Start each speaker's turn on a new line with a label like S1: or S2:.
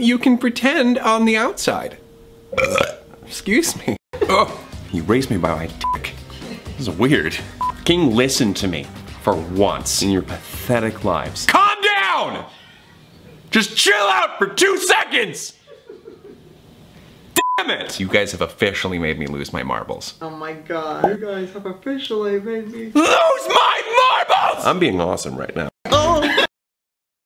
S1: you can pretend on the outside. Excuse me. Oh, you raised me by my dick. This is weird. King listen to me for once in your pathetic lives? Calm down! Just chill out for two seconds! Damn it! You guys have officially made me lose my marbles.
S2: Oh my god, you guys have officially made me
S1: Lose my marbles! I'm being awesome right now. Oh,